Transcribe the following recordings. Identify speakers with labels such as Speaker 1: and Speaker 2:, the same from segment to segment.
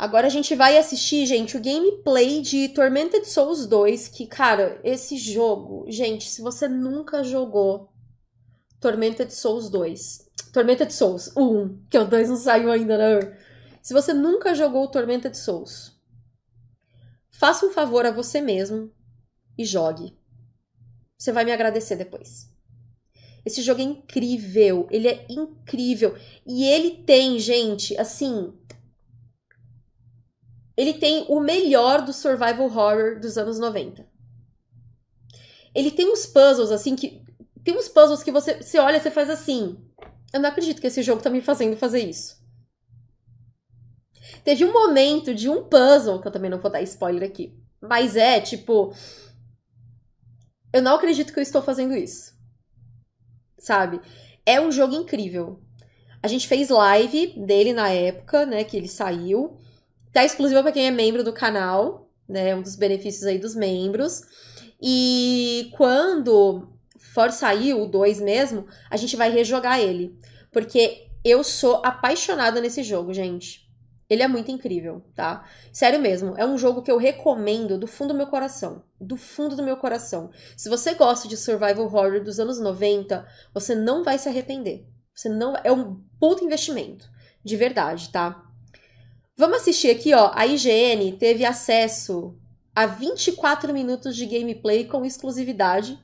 Speaker 1: Agora a gente vai assistir, gente, o gameplay de Tormented Souls 2, que, cara, esse jogo, gente, se você nunca jogou Tormented Souls 2, Tormented Souls 1, que o 2 não saiu ainda, né? Se você nunca jogou Tormented Souls, faça um favor a você mesmo e jogue. Você vai me agradecer depois. Esse jogo é incrível, ele é incrível. E ele tem, gente, assim, ele tem o melhor do survival horror dos anos 90. Ele tem uns puzzles assim que tem uns puzzles que você, você olha e você faz assim. Eu não acredito que esse jogo tá me fazendo fazer isso. Teve um momento de um puzzle, que eu também não vou dar spoiler aqui, mas é tipo. Eu não acredito que eu estou fazendo isso. Sabe? É um jogo incrível. A gente fez live dele na época, né, que ele saiu. Tá exclusiva para quem é membro do canal, né? Um dos benefícios aí dos membros. E quando for sair o 2 mesmo, a gente vai rejogar ele. Porque eu sou apaixonada nesse jogo, gente. Ele é muito incrível, tá? Sério mesmo, é um jogo que eu recomendo do fundo do meu coração. Do fundo do meu coração. Se você gosta de survival horror dos anos 90, você não vai se arrepender. Você não é um puto investimento, de verdade, tá? Vamos assistir aqui, ó. A IGN teve acesso a 24 minutos de gameplay com exclusividade.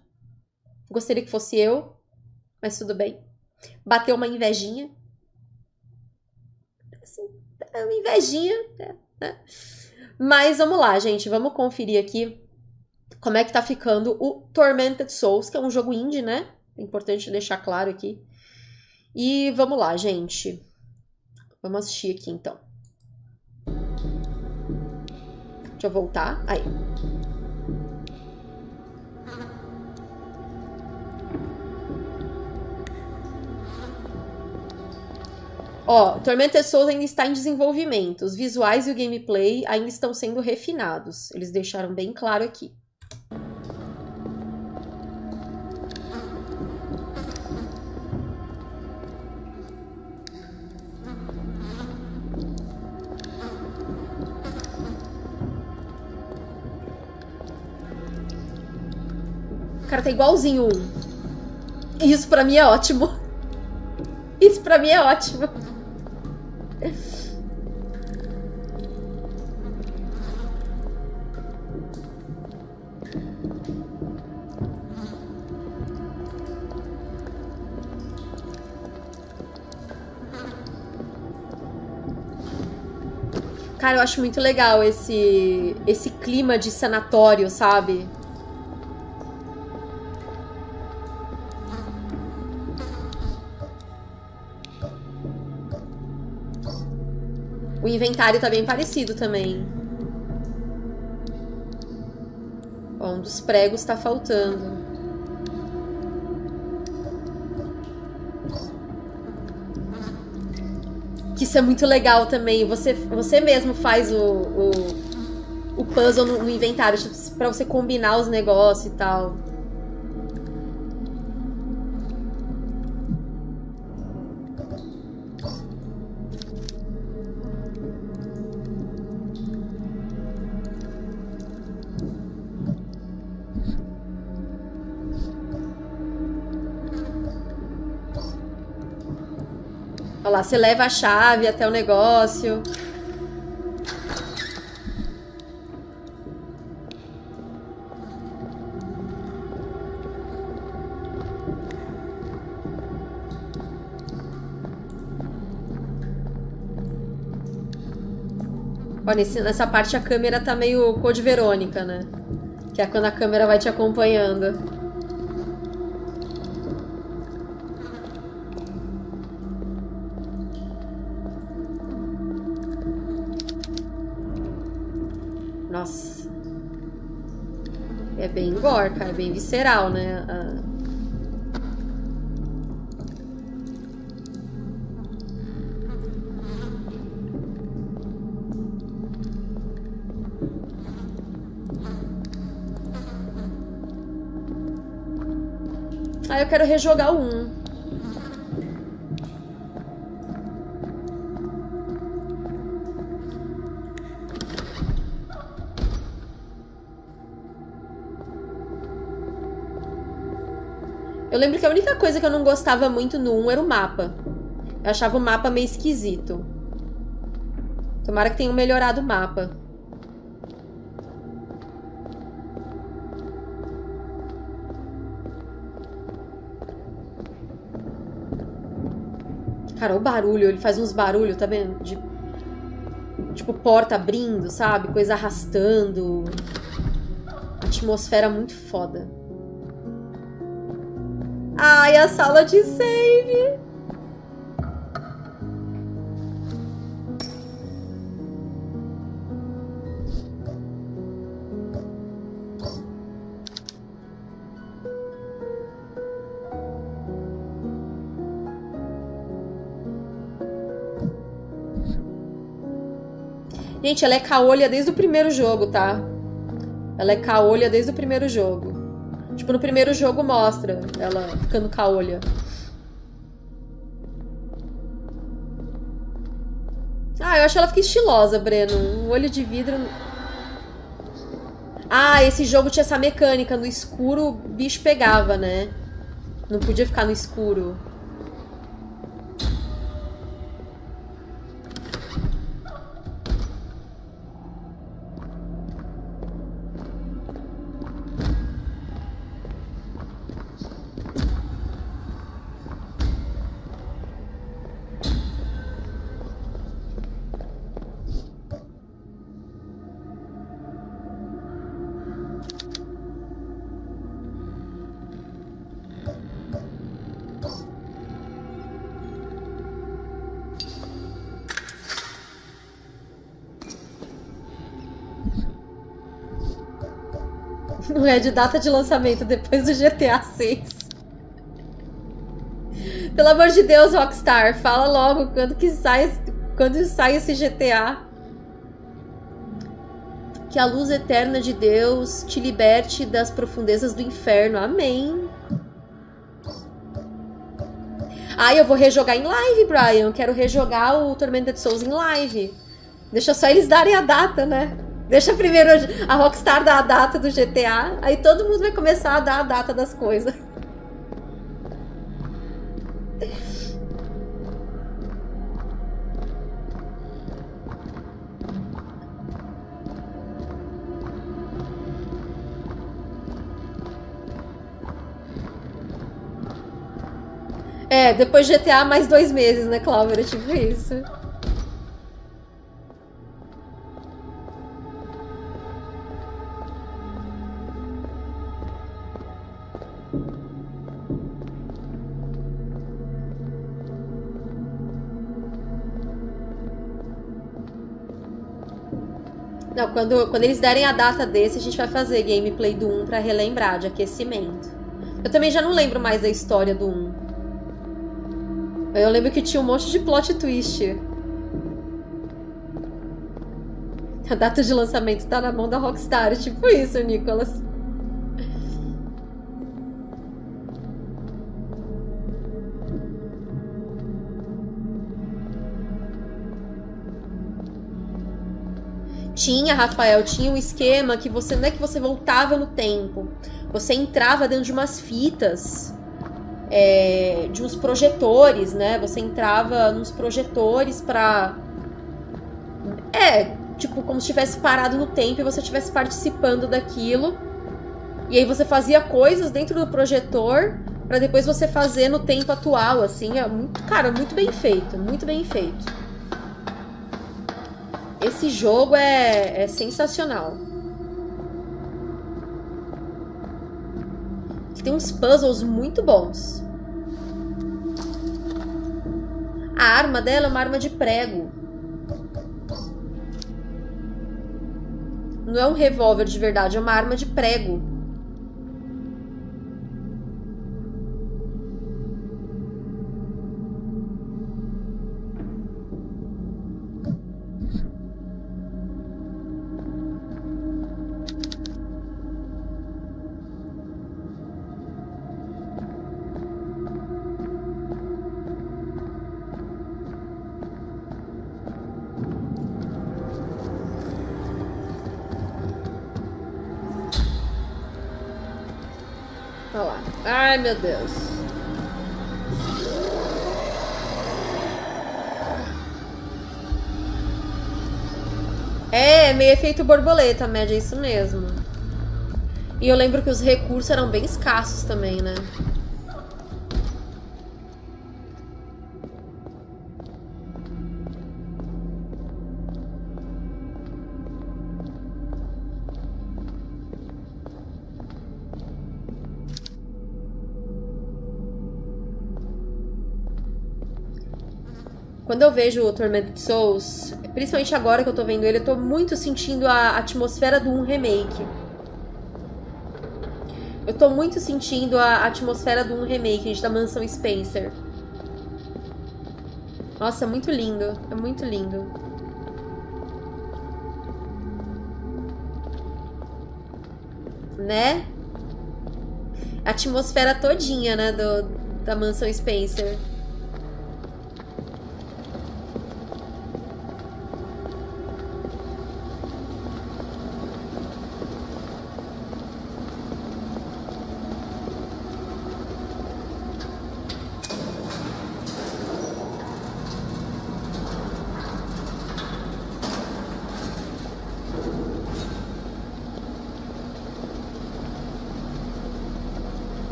Speaker 1: Gostaria que fosse eu, mas tudo bem. Bateu uma invejinha. Assim, é uma invejinha, né? né? Mas vamos lá, gente. Vamos conferir aqui como é que tá ficando o Tormented Souls, que é um jogo indie, né? É importante deixar claro aqui. E vamos lá, gente. Vamos assistir aqui então. Deixa eu voltar. Aí. Ó, Tormented Souls ainda está em desenvolvimento. Os visuais e o gameplay ainda estão sendo refinados. Eles deixaram bem claro aqui. Cara, tá igualzinho. Isso pra mim é ótimo. Isso pra mim é ótimo. Cara, eu acho muito legal esse esse clima de sanatório, sabe? Inventário tá bem parecido também. Ó, um dos pregos tá faltando. Que isso é muito legal também. Você, você mesmo faz o, o, o puzzle no, no inventário para você combinar os negócios e tal. Lá, você leva a chave até o negócio. Olha, nessa parte a câmera tá meio Code Verônica, né? Que é quando a câmera vai te acompanhando. Bem gore, cara. É bem visceral, né? Ah. Ah, eu quero rejogar o 1. Eu lembro que a única coisa que eu não gostava muito no 1 era o mapa. Eu achava o mapa meio esquisito. Tomara que tenham melhorado o mapa. Cara, o barulho, ele faz uns barulhos, tá vendo? De, tipo, porta abrindo, sabe? Coisa arrastando. Atmosfera muito foda. Ai, a sala de save! Gente, ela é caolha desde o primeiro jogo, tá? Ela é caolha desde o primeiro jogo. Tipo, no primeiro jogo mostra ela ficando caolha. Ah, eu acho ela fica estilosa, Breno. Um olho de vidro. Ah, esse jogo tinha essa mecânica. No escuro o bicho pegava, né? Não podia ficar no escuro. Não é de data de lançamento depois do GTA 6. Pelo amor de Deus, Rockstar, fala logo quando que sai, quando sai esse GTA. Que a luz eterna de Deus te liberte das profundezas do inferno. Amém. Ah, eu vou rejogar em live, Brian. Quero rejogar o Tormented Souls em live. Deixa só eles darem a data, né? Deixa primeiro a Rockstar dar a data do GTA, aí todo mundo vai começar a dar a data das coisas. É, depois GTA mais dois meses, né, Cláudia? Tipo isso. Não, quando, quando eles derem a data desse, a gente vai fazer gameplay do 1 pra relembrar, de aquecimento. Eu também já não lembro mais da história do 1. Eu lembro que tinha um monte de plot twist. A data de lançamento tá na mão da Rockstar, tipo isso, Nicolas. Tinha, Rafael, tinha um esquema que você não é que você voltava no tempo. Você entrava dentro de umas fitas, é, de uns projetores, né? Você entrava nos projetores pra. É, tipo, como se estivesse parado no tempo e você estivesse participando daquilo. E aí você fazia coisas dentro do projetor para depois você fazer no tempo atual, assim. É muito, cara, muito bem feito, muito bem feito. Esse jogo é, é sensacional. Tem uns puzzles muito bons. A arma dela é uma arma de prego. Não é um revólver de verdade, é uma arma de prego. Olha lá. Ai, meu Deus. É, meio efeito borboleta, média, é isso mesmo. E eu lembro que os recursos eram bem escassos também, né? Quando eu vejo o Tormented Souls, principalmente agora que eu tô vendo ele, eu tô muito sentindo a atmosfera do um remake. Eu tô muito sentindo a atmosfera do um remake, gente, da Mansão Spencer. Nossa, é muito lindo. É muito lindo. Né? A atmosfera todinha, né, do, da Mansão Spencer.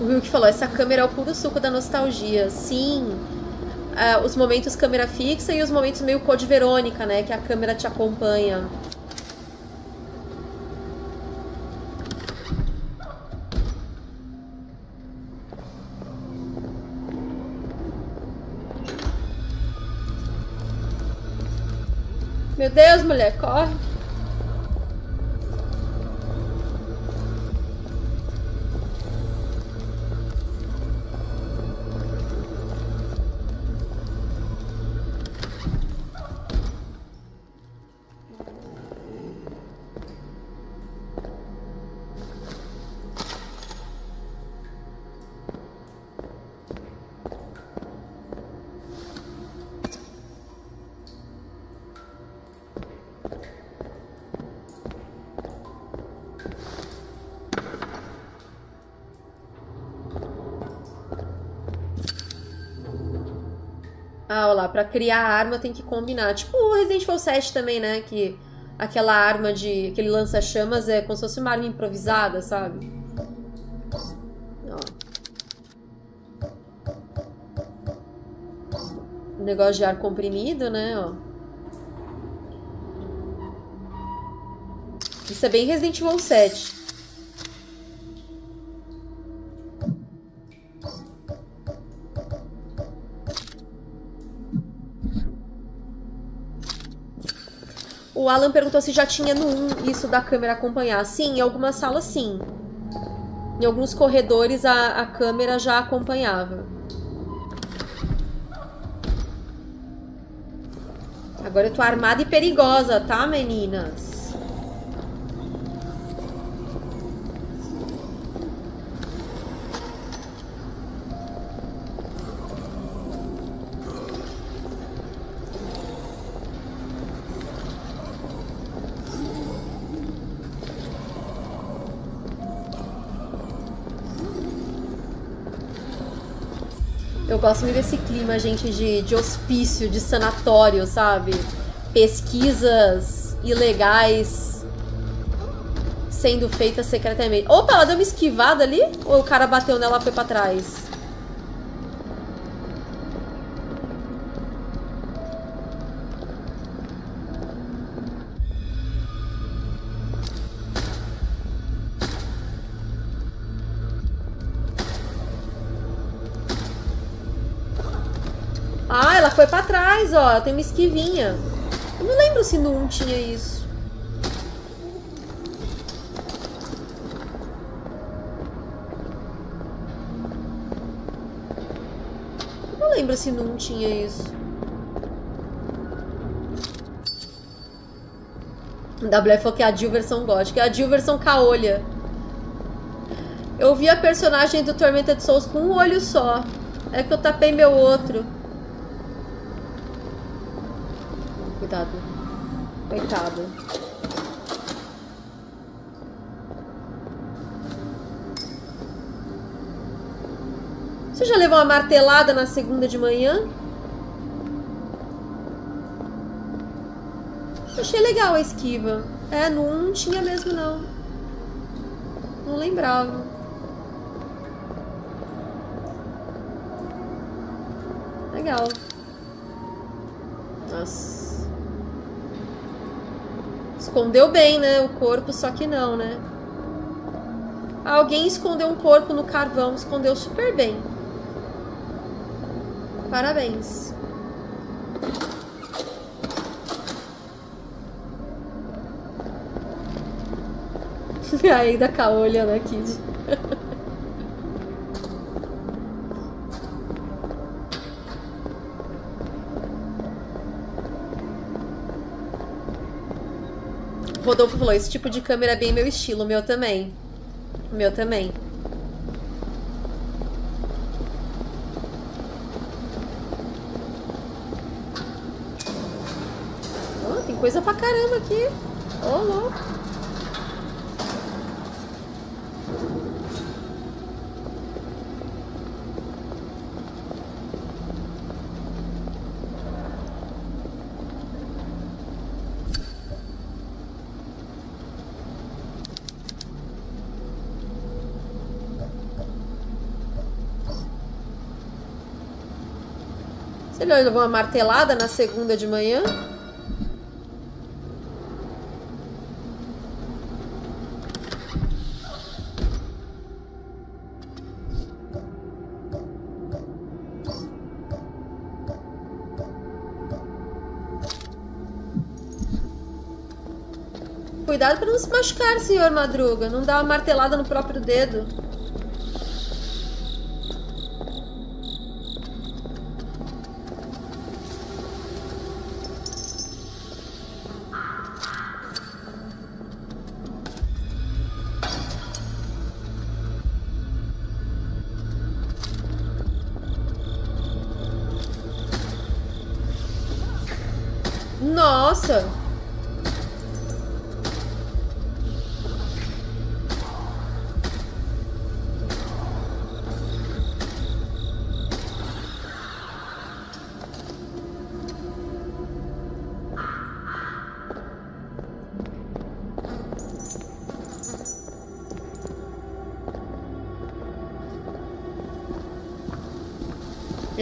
Speaker 1: O que falou, essa câmera é o puro suco da nostalgia. Sim, uh, os momentos câmera fixa e os momentos meio Code Verônica, né? Que a câmera te acompanha. Meu Deus, mulher, corre. Ah, olha lá, pra criar arma tem que combinar. Tipo o Resident Evil 7 também, né? Que aquela arma de. aquele lança-chamas é como se fosse uma arma improvisada, sabe? Ó. negócio de ar comprimido, né? Ó. Isso é bem Resident Evil 7. Alan perguntou se já tinha no 1 isso da câmera acompanhar. Sim, em algumas salas sim. Em alguns corredores a, a câmera já acompanhava. Agora eu tô armada e perigosa, tá, meninas? Gosto muito desse clima, gente, de, de hospício, de sanatório, sabe? Pesquisas ilegais sendo feitas secretamente. Opa, ela deu uma esquivada ali? Ou o cara bateu nela e foi pra trás? Ó. Tem uma esquivinha. Eu não lembro se no 1 tinha isso. Eu não lembro se no 1 tinha isso. WF falou que é a Jill versão gótica. É a Jill versão caolha. Eu vi a personagem do Tormented Souls com um olho só. É que eu tapei meu outro. Cuidado. Coitado. Você já levou uma martelada na segunda de manhã? Achei legal a esquiva. É, não tinha mesmo não. Não lembrava. Legal. Nossa. Escondeu bem, né? O corpo, só que não, né? Alguém escondeu um corpo no carvão, escondeu super bem. Parabéns. Ainda com a olhando aqui. Rodolfo falou, esse tipo de câmera é bem meu estilo, meu também. Meu também. Oh, tem coisa pra caramba aqui. Ô, oh, louco. Ele levou uma martelada na segunda de manhã. Cuidado para não se machucar, senhor Madruga. Não dá uma martelada no próprio dedo.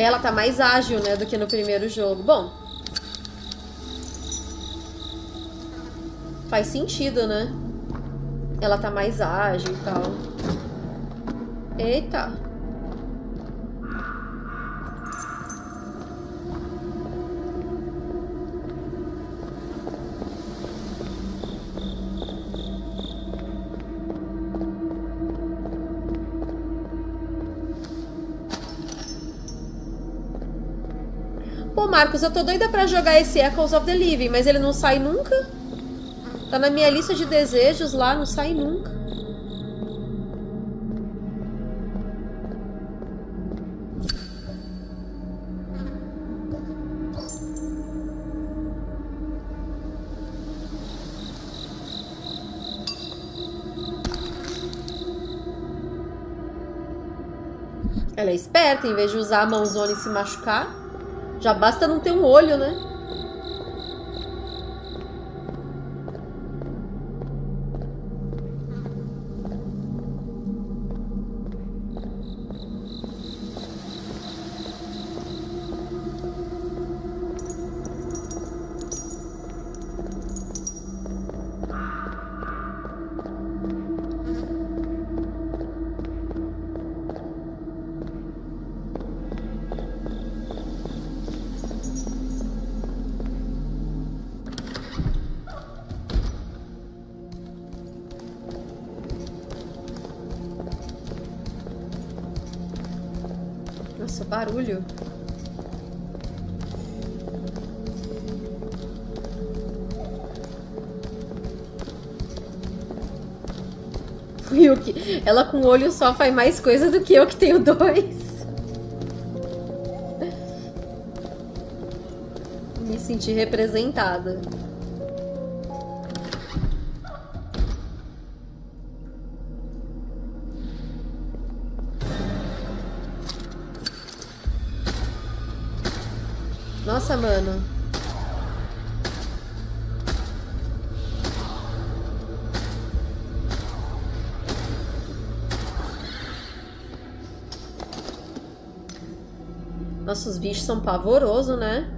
Speaker 1: Ela tá mais ágil, né, do que no primeiro jogo. Bom. Faz sentido, né? Ela tá mais ágil e tal. Eita. Marcos, eu tô doida pra jogar esse Echoes of the Living, mas ele não sai nunca. Tá na minha lista de desejos lá, não sai nunca. Ela é esperta, em vez de usar a mãozona e se machucar. Já basta não ter um olho, né? Barulho. Yuki, ela com um olho só faz mais coisa do que eu que tenho dois. Me senti representada. Nossa, mano. Nossos bichos são pavorosos, né?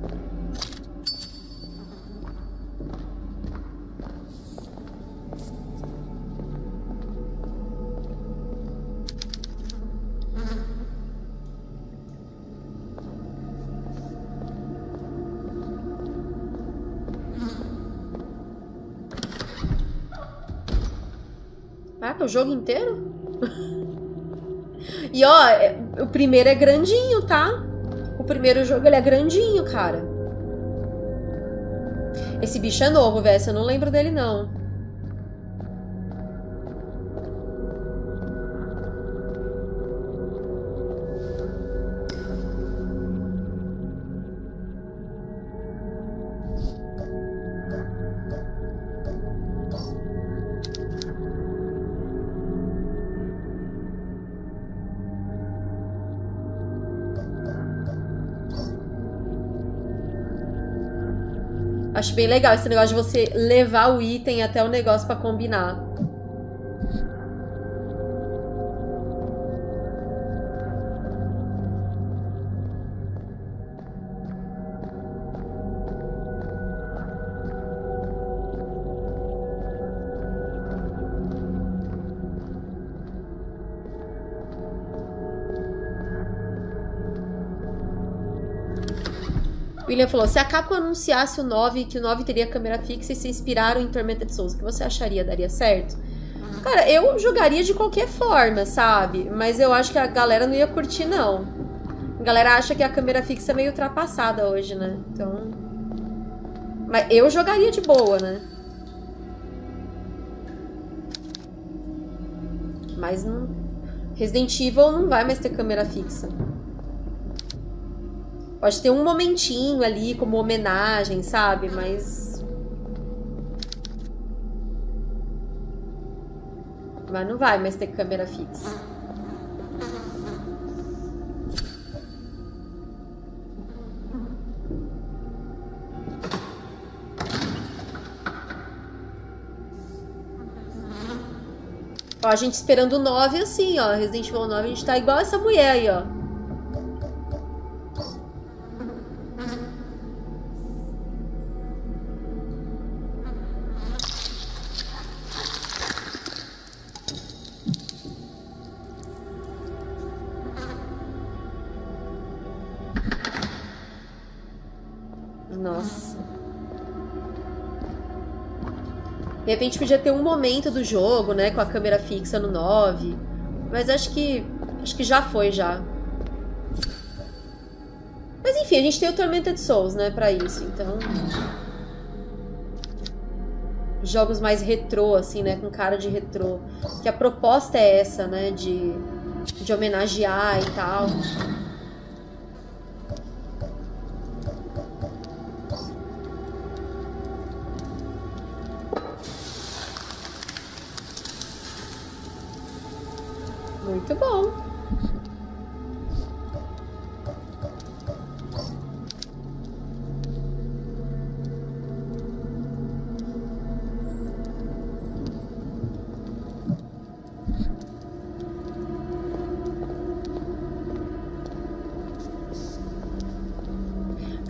Speaker 1: Jogo inteiro? e ó, é, o primeiro é grandinho, tá? O primeiro jogo ele é grandinho, cara. Esse bicho é novo, velho. Eu não lembro dele, não. Bem legal esse negócio de você levar o item até o negócio para combinar. William falou: se a Capcom anunciasse o 9 que o 9 teria câmera fixa e se inspiraram em Tormented Souls, o que você acharia? Daria certo? Cara, eu jogaria de qualquer forma, sabe? Mas eu acho que a galera não ia curtir, não. A galera acha que a câmera fixa é meio ultrapassada hoje, né? Então. Mas eu jogaria de boa, né? Mas não. Resident Evil não vai mais ter câmera fixa. Pode ter um momentinho ali como homenagem, sabe? Mas. Mas não vai mais ter câmera fixa. Ó, a gente esperando o 9 assim, ó. Resident Evil 9, a gente tá igual essa mulher aí, ó. Repente podia ter um momento do jogo, né, com a câmera fixa no 9. Mas acho que acho que já foi já. Mas enfim, a gente tem o Tormented Souls, né, para isso. Então, jogos mais retrô assim, né, com cara de retrô, que a proposta é essa, né, de de homenagear e tal.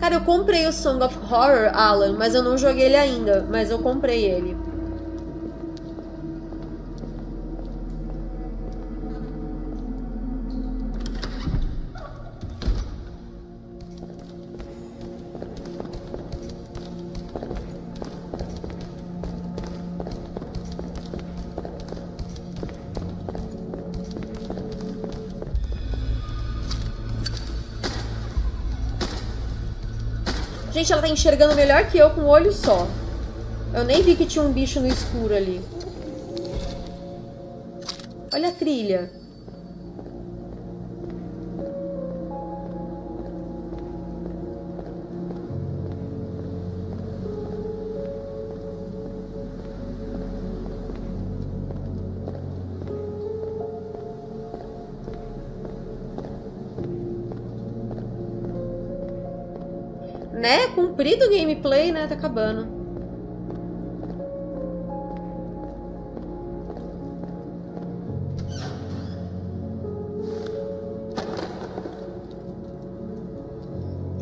Speaker 1: Cara, eu comprei o Song of Horror, Alan, mas eu não joguei ele ainda. Mas eu comprei ele. Gente, ela tá enxergando melhor que eu com um olho só. Eu nem vi que tinha um bicho no escuro ali. Olha a trilha. Né? Cumprido o gameplay, né? Tá acabando.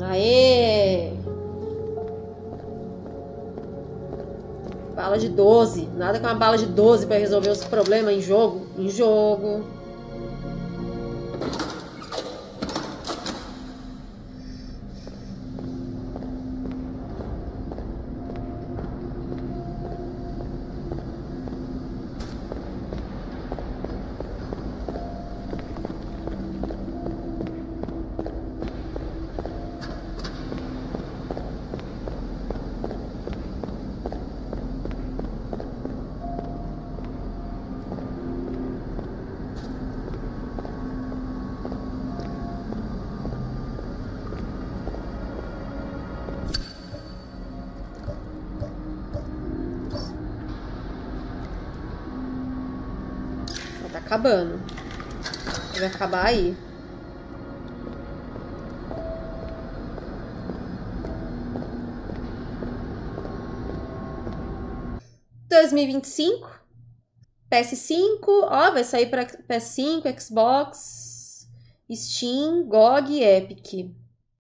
Speaker 1: Aê! Bala de 12. Nada com uma bala de 12 para resolver os problemas em jogo. Em jogo. Acabando. Vai acabar aí. Dois mil e vinte e cinco. PS5, ó, vai sair para PS5, Xbox, Steam, GOG e Epic.